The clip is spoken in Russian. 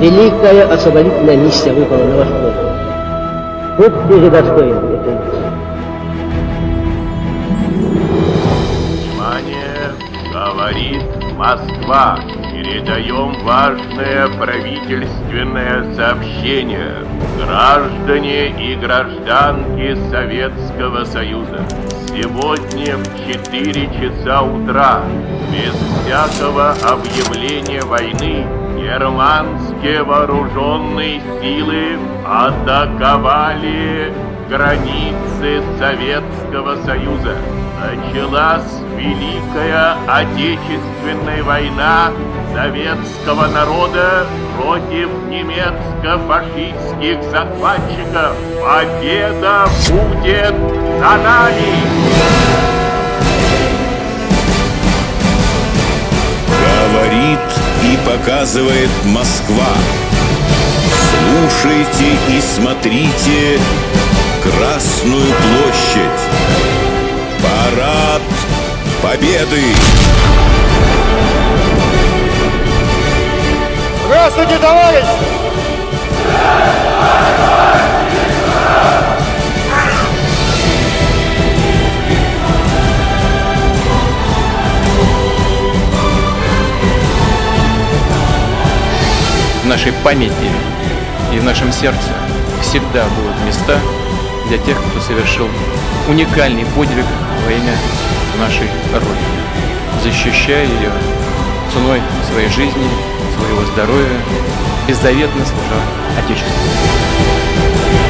Великая освободительная миссия выпала на ваш профиль. Будьте же достойны этой миссии. Внимание! Говорит Москва. Передаем важное правительственное сообщение. Граждане и гражданки Советского Союза. Сегодня в 4 часа утра, без всякого объявления войны, германские вооруженные силы атаковали границы Советского Союза. Началась Великая Отечественная война советского народа против немецко-фашистских захватчиков. Победа будет за нами! Говорит и показывает Москва. Слушайте и смотрите Красную площадь. Парад Победы! Здравствуйте, товарищ! В нашей памяти и в нашем сердце всегда будут места для тех, кто совершил уникальный подвиг во имя нашей Родины, защищая ее ценой своей жизни, своего здоровья, беззаветно служа Отечеству.